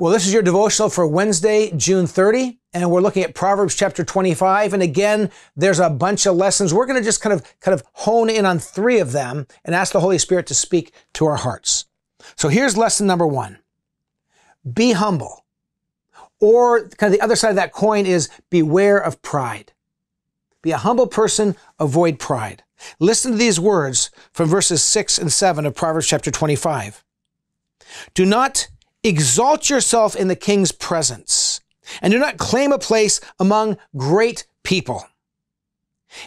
Well, this is your devotional for Wednesday, June 30, and we're looking at Proverbs chapter 25. And again, there's a bunch of lessons. We're going to just kind of, kind of hone in on three of them and ask the Holy Spirit to speak to our hearts. So here's lesson number one. Be humble. Or kind of the other side of that coin is beware of pride. Be a humble person, avoid pride. Listen to these words from verses 6 and 7 of Proverbs chapter 25. Do not exalt yourself in the king's presence and do not claim a place among great people.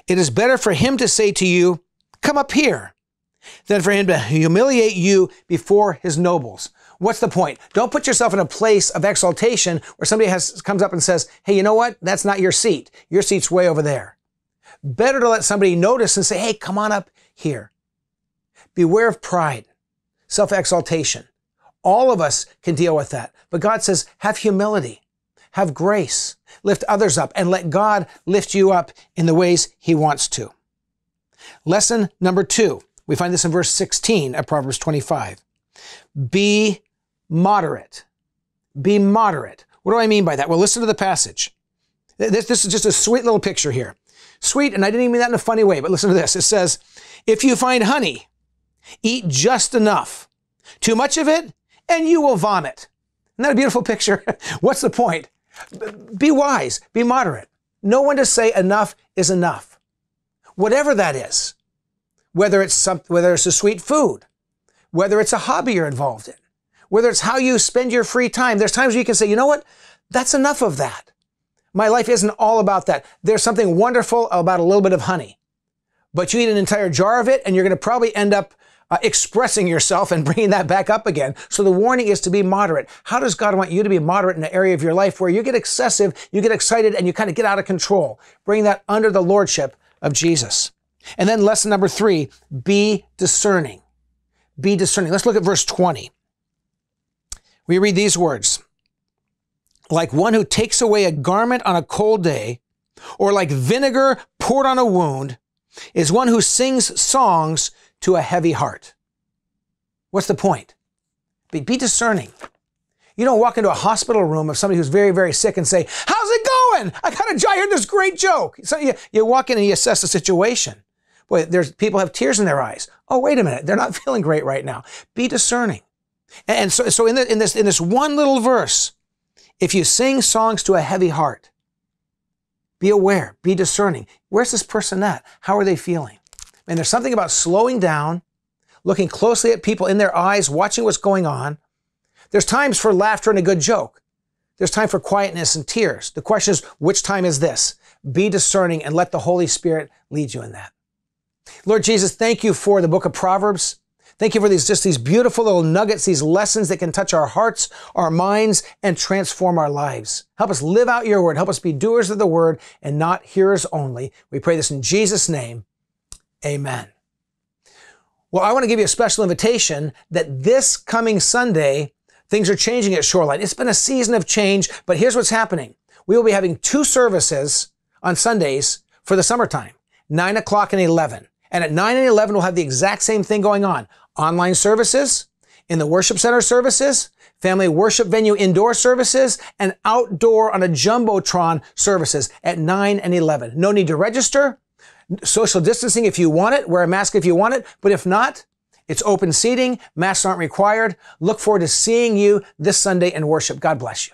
It is better for him to say to you, come up here, than for him to humiliate you before his nobles. What's the point? Don't put yourself in a place of exaltation where somebody has, comes up and says, Hey, you know what? That's not your seat. Your seat's way over there. Better to let somebody notice and say, Hey, come on up here. Beware of pride, self-exaltation. All of us can deal with that. But God says, have humility, have grace, lift others up, and let God lift you up in the ways He wants to. Lesson number two. We find this in verse 16 of Proverbs 25. Be moderate. Be moderate. What do I mean by that? Well, listen to the passage. This, this is just a sweet little picture here. Sweet, and I didn't mean that in a funny way, but listen to this. It says, if you find honey, eat just enough. Too much of it, and you will vomit. Isn't that a beautiful picture? What's the point? Be wise, be moderate. Know when to say enough is enough. Whatever that is, whether it's some, whether it's a sweet food, whether it's a hobby you're involved in, whether it's how you spend your free time. There's times where you can say, you know what? That's enough of that. My life isn't all about that. There's something wonderful about a little bit of honey, but you eat an entire jar of it and you're going to probably end up uh, expressing yourself and bringing that back up again. So the warning is to be moderate. How does God want you to be moderate in an area of your life where you get excessive, you get excited, and you kind of get out of control? Bring that under the lordship of Jesus. And then lesson number three, be discerning. Be discerning. Let's look at verse 20. We read these words. Like one who takes away a garment on a cold day, or like vinegar poured on a wound, is one who sings songs to a heavy heart. What's the point? Be, be discerning. You don't walk into a hospital room of somebody who's very, very sick and say, How's it going? I got a, I heard this great joke. So you, you walk in and you assess the situation. Boy, there's people have tears in their eyes. Oh, wait a minute. They're not feeling great right now. Be discerning. And so, so in, the, in, this, in this one little verse, if you sing songs to a heavy heart, be aware, be discerning. Where's this person at? How are they feeling? And there's something about slowing down, looking closely at people in their eyes, watching what's going on. There's times for laughter and a good joke. There's time for quietness and tears. The question is, which time is this? Be discerning and let the Holy Spirit lead you in that. Lord Jesus, thank you for the book of Proverbs. Thank you for these, just these beautiful little nuggets, these lessons that can touch our hearts, our minds, and transform our lives. Help us live out your word. Help us be doers of the word and not hearers only. We pray this in Jesus' name. Amen. Well, I want to give you a special invitation that this coming Sunday, things are changing at Shoreline. It's been a season of change, but here's what's happening. We will be having two services on Sundays for the summertime, 9 o'clock and 11. And at 9 and 11, we'll have the exact same thing going on. Online services, in the worship center services, family worship venue indoor services, and outdoor on a Jumbotron services at 9 and 11. No need to register social distancing if you want it, wear a mask if you want it, but if not, it's open seating, masks aren't required. Look forward to seeing you this Sunday in worship. God bless you.